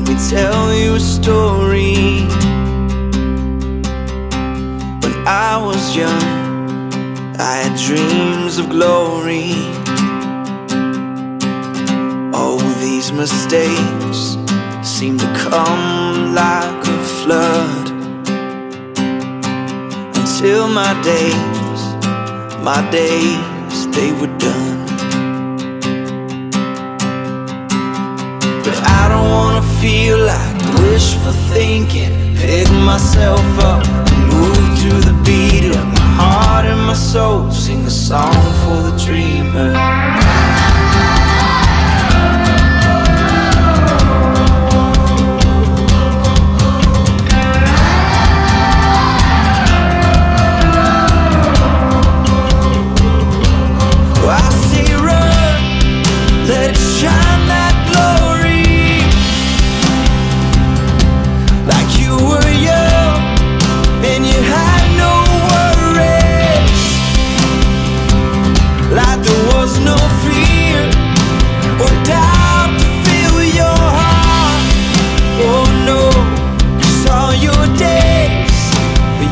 Let me tell you a story. When I was young, I had dreams of glory. All these mistakes seem to come like a flood. Until my days, my days, they were done. Feel like wishful thinking. Pick myself up and move to the beat of my heart and my soul. Sing a song for the dreamer.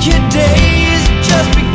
your days just because